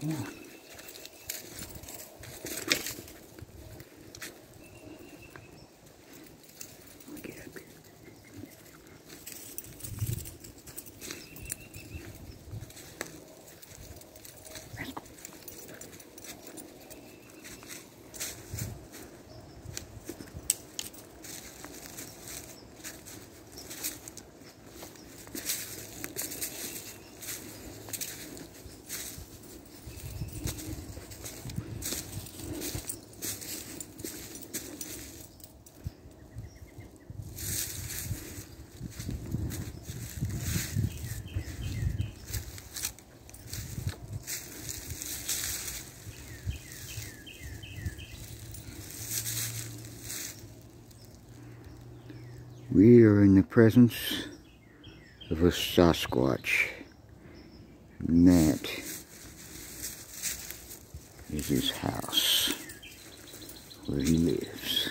Yeah. We are in the presence of a Sasquatch. And that is his house where he lives.